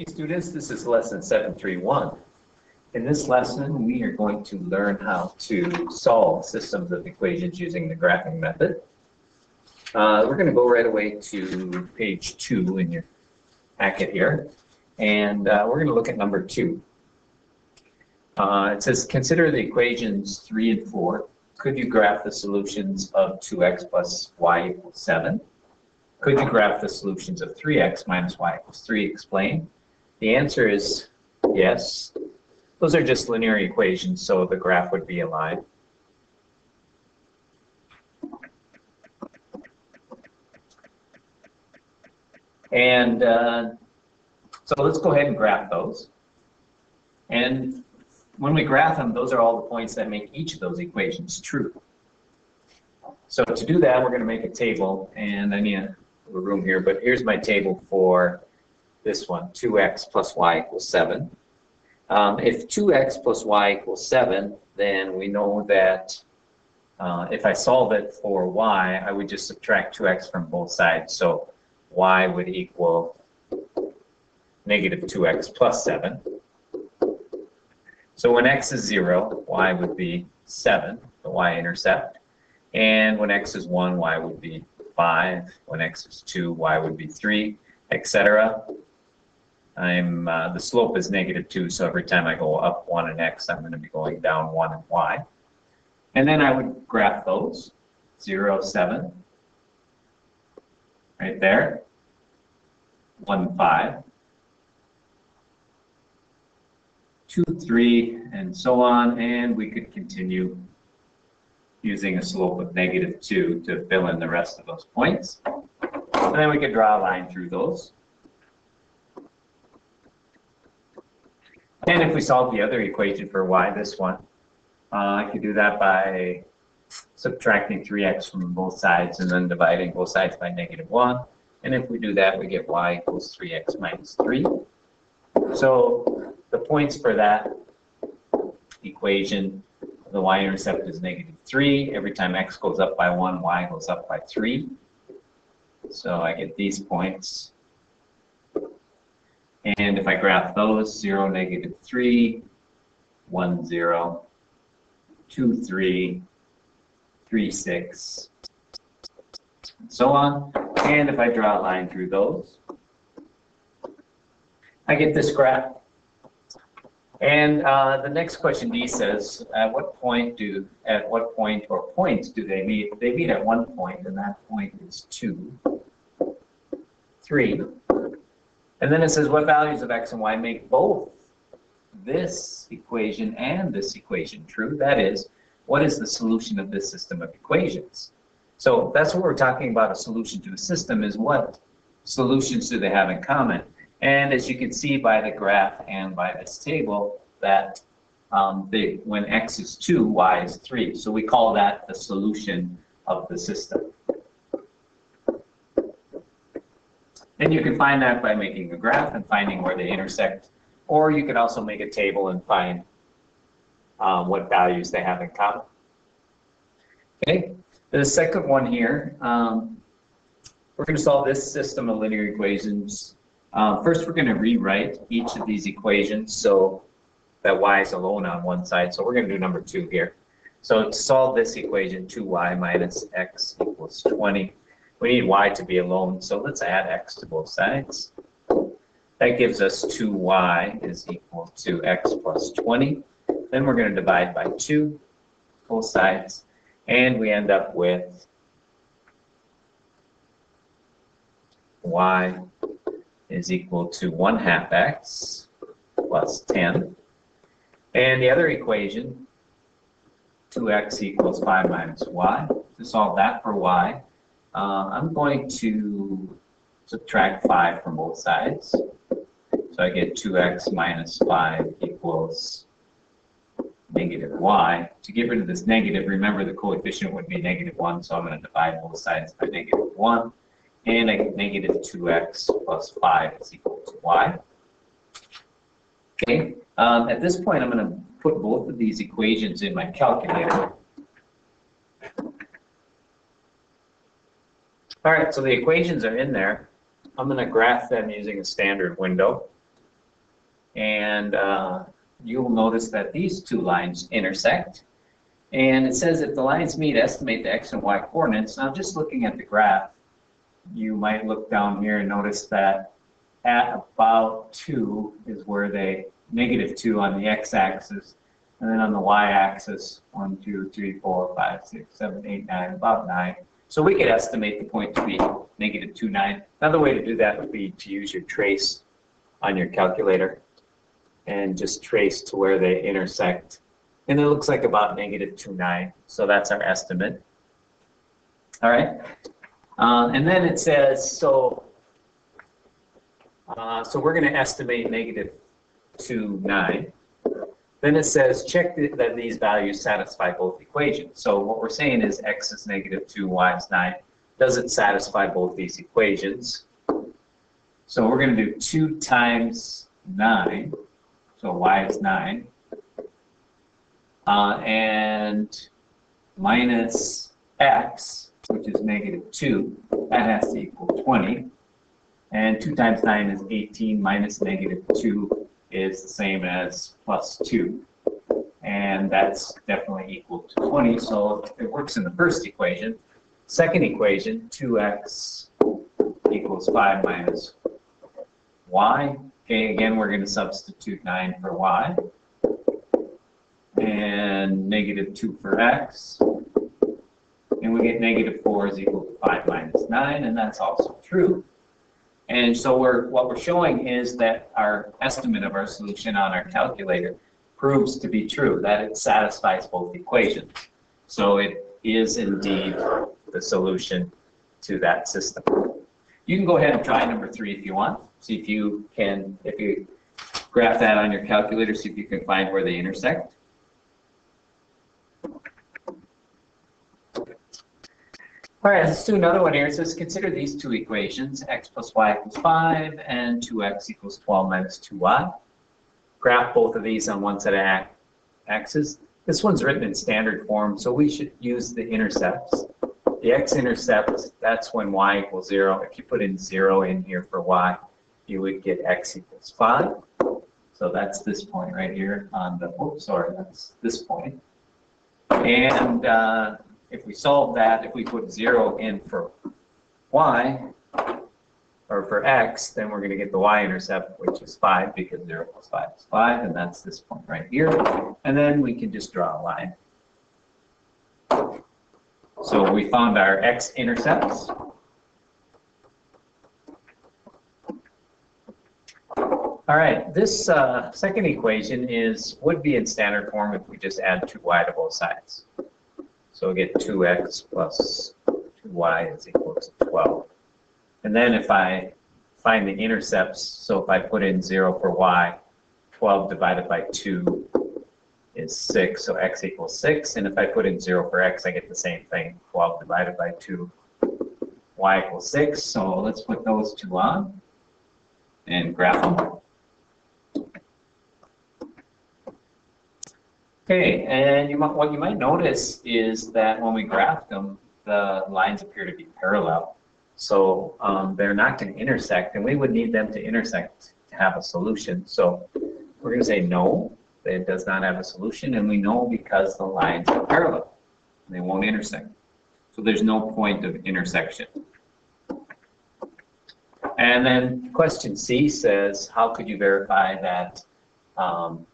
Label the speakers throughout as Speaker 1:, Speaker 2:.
Speaker 1: Hey students, this is lesson 731. In this lesson, we are going to learn how to solve systems of equations using the graphing method. Uh, we're going to go right away to page 2 in your packet here, and uh, we're going to look at number 2. Uh, it says, consider the equations 3 and 4. Could you graph the solutions of 2x plus y equals 7? Could you graph the solutions of 3x minus y equals 3? Explain. The answer is yes. Those are just linear equations, so the graph would be a line. And uh, so let's go ahead and graph those. And when we graph them, those are all the points that make each of those equations true. So to do that, we're going to make a table, and I need a room here, but here's my table for this one, 2x plus y equals 7. Um, if 2x plus y equals 7, then we know that uh, if I solve it for y, I would just subtract 2x from both sides. So y would equal negative 2x plus 7. So when x is 0, y would be 7, the y-intercept. And when x is 1, y would be 5. When x is 2, y would be 3, etc. I'm uh, the slope is negative 2, so every time I go up 1 in x, I'm going to be going down 1 in y. And then I would graph those, 0, 7, right there, 1, 5, 2, 3, and so on, and we could continue using a slope of negative 2 to fill in the rest of those points. And then we could draw a line through those. And if we solve the other equation for y, this one, uh, I could do that by subtracting 3x from both sides and then dividing both sides by negative 1. And if we do that, we get y equals 3x minus 3. So the points for that equation, the y-intercept is negative 3. Every time x goes up by 1, y goes up by 3. So I get these points. And if I graph those, 0, negative 3, 1, 0, 2, 3, 3, 6, and so on. And if I draw a line through those, I get this graph. And uh, the next question D says, at what point do, at what point or points do they meet? They meet at one point, and that point is 2, 3, and then it says what values of x and y make both this equation and this equation true? That is, what is the solution of this system of equations? So that's what we're talking about, a solution to a system is what solutions do they have in common? And as you can see by the graph and by this table, that um, when x is 2, y is 3. So we call that the solution of the system. And you can find that by making a graph and finding where they intersect. Or you could also make a table and find um, what values they have in common. Okay, the second one here, um, we're going to solve this system of linear equations. Uh, first, we're going to rewrite each of these equations so that y is alone on one side. So we're going to do number two here. So to solve this equation, 2y minus x equals 20. We need y to be alone, so let's add x to both sides. That gives us 2y is equal to x plus 20. Then we're going to divide by 2, both sides, and we end up with y is equal to 1 half x plus 10. And the other equation, 2x equals 5 minus y. To solve that for y, uh, I'm going to subtract 5 from both sides. So I get 2x minus 5 equals negative y. To get rid of this negative, remember the coefficient would be negative 1, so I'm going to divide both sides by negative 1. And I get negative 2x plus 5 is equal to y. Okay, um, at this point I'm going to put both of these equations in my calculator. All right, so the equations are in there. I'm going to graph them using a standard window. And uh, you'll notice that these two lines intersect. And it says if the lines meet, estimate the x and y coordinates. Now, just looking at the graph, you might look down here and notice that at about 2 is where they, negative 2 on the x-axis, and then on the y-axis, 1, 2, 3, 4, 5, 6, 7, 8, 9, about 9. So we could estimate the point to be negative 2, 9. Another way to do that would be to use your trace on your calculator and just trace to where they intersect. And it looks like about negative 2, 9. So that's our estimate. All right. Uh, and then it says, so, uh, so we're going to estimate negative 2, 9. Then it says, check th- that these values satisfy both equations. So what we're saying is x is negative 2, y is 9. Does it satisfy both these equations? So we're going to do 2 times 9, so y is 9, uh, and minus x, which is negative 2, that has to equal 20. And 2 times 9 is 18, minus negative 2 is the same as plus 2. And that's definitely equal to 20, so it works in the first equation. Second equation, 2x equals 5 minus y. Okay, again, we're going to substitute 9 for y. And negative 2 for x. And we get negative 4 is equal to 5 minus 9, and that's also true. And so we're, what we're showing is that our estimate of our solution on our calculator proves to be true, that it satisfies both equations. So it is indeed the solution to that system. You can go ahead and try number three if you want. See if you can, if you graph that on your calculator, see if you can find where they intersect. All right, let's do another one here. It says consider these two equations, x plus y equals 5 and 2x equals 12 minus 2y. Graph both of these on one set of axes. This one's written in standard form, so we should use the intercepts. The x-intercept, that's when y equals 0. If you put in 0 in here for y, you would get x equals 5. So that's this point right here on the, oops, sorry, that's this point. And uh, if we solve that, if we put 0 in for y, or for x, then we're going to get the y-intercept, which is 5, because 0 plus 5 is 5, and that's this point right here. And then we can just draw a line. So we found our x-intercepts. All right, this uh, second equation is would be in standard form if we just add 2y to both sides. So we get 2x plus 2y is equal to 12. And then if I find the intercepts, so if I put in 0 for y, 12 divided by 2 is 6, so x equals 6. And if I put in 0 for x, I get the same thing, 12 divided by 2, y equals 6. So let's put those two on and graph them. Okay, and you might, what you might notice is that when we graph them, the lines appear to be parallel. So um, they're not going to intersect, and we would need them to intersect to have a solution. So we're going to say no, it does not have a solution, and we know because the lines are parallel. They won't intersect. So there's no point of intersection. And then question C says, how could you verify that um,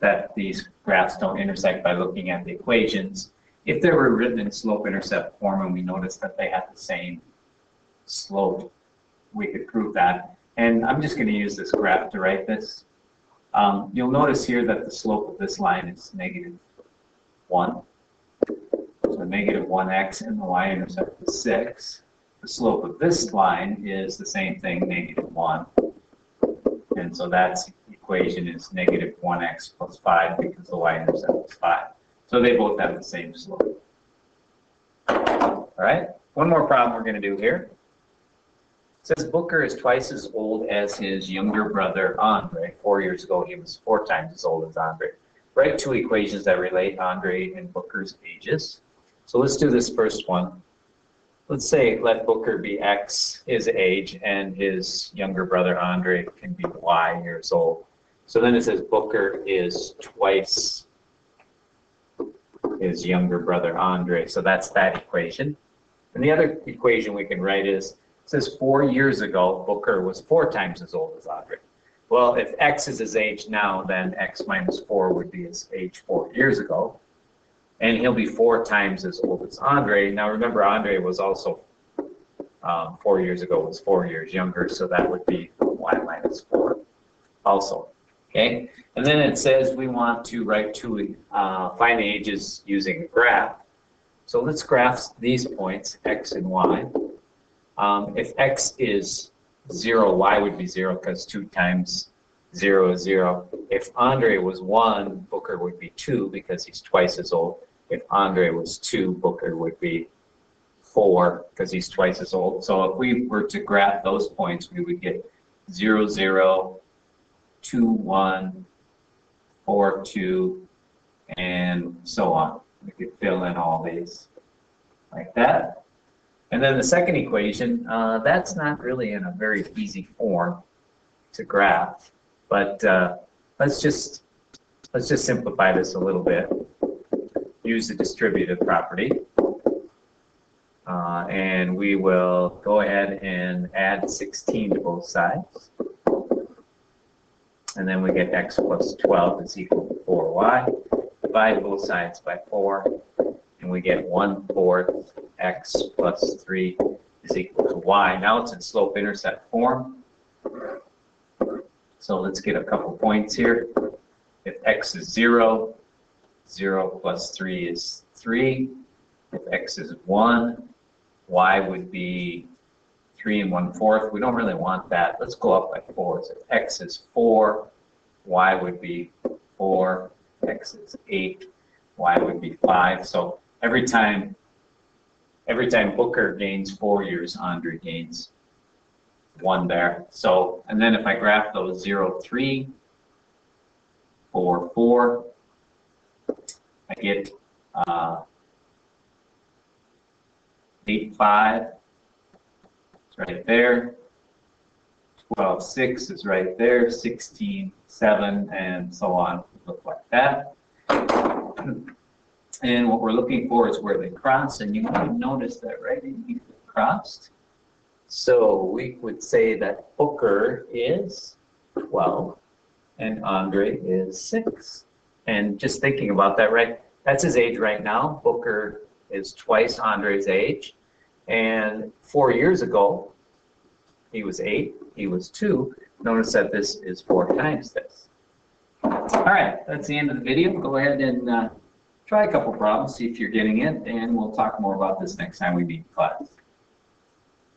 Speaker 1: that these graphs don't intersect by looking at the equations? If they were written in slope-intercept form and we noticed that they had the same slope, we could prove that. And I'm just going to use this graph to write this. Um, you'll notice here that the slope of this line is negative 1. So negative 1x and the y-intercept is 6. The slope of this line is the same thing, negative 1. And so that equation is negative 1x plus 5 because the y-intercept is 5. So they both have the same slope. All right, one more problem we're going to do here. It says Booker is twice as old as his younger brother Andre. Four years ago, he was four times as old as Andre. Write two equations that relate Andre and Booker's ages. So let's do this first one. let's say let Booker be X, his age, and his younger brother Andre can be Y years old. So then it says Booker is twice his younger brother Andre. So that's that equation. And the other equation we can write is, says four years ago, Booker was four times as old as Andre. Well, if X is his age now, then X minus four would be his age four years ago. And he'll be four times as old as Andre. Now, remember, Andre was also, um, four years ago, was four years younger, so that would be Y minus four also. Okay? And then it says we want to write to uh, find the ages using graph. So let's graph these points, X and Y. Um, if X is zero, Y would be zero because two times zero is zero. If Andre was one, Booker would be two because he's twice as old. If Andre was two, Booker would be four because he's twice as old. So if we were to graph those points, we would get zero, zero, two, one, four, two, and so on. We could fill in all these like that. And then the second equation, uh, that's not really in a very easy form to graph, but uh, let's just let's just simplify this a little bit. Use the distributive property. Uh, and we will go ahead and add 16 to both sides. And then we get x plus 12 is equal to 4y. Divide both sides by 4, and we get 1 fourth x plus 3 is equal to y. Now it's in slope-intercept form. So let's get a couple points here. If x is 0, 0 plus 3 is 3. If x is 1, y would be 3 and 1 fourth. We don't really want that. Let's go up by 4. So x is 4, y would be 4, x is 8, y would be 5. So every time, every time Booker gains 4 years, Andre gains 1 there. So, and then if I graph those 0, 3, 4, 4, I get uh, 8, 5, it's right there. 12, 6 is right there, 16, 7, and so on, look like that. And what we're looking for is where they cross, and you might notice that right in here crossed. So we would say that Booker is 12 and Andre is 6. And just thinking about that, right, that's his age right now. Booker is twice Andre's age. And four years ago, he was 8, he was 2. Notice that this is 4 times this. All right, that's the end of the video. Go ahead and uh, try a couple problems, see if you're getting it, and we'll talk more about this next time we meet in class.